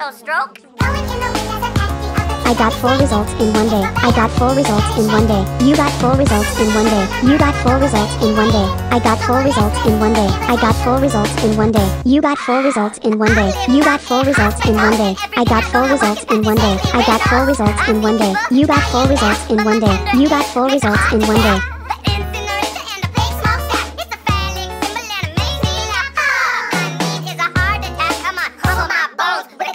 mental stroke? I got full results in one day. I got full results in one day. You got full results in one day. You got full results in one day. I got full results in one day. I got full results in one day. You got full results in one day. You got full results in one day. I got full results in one day. I got full results in one day. You got full results in one day. You got full results in one day. But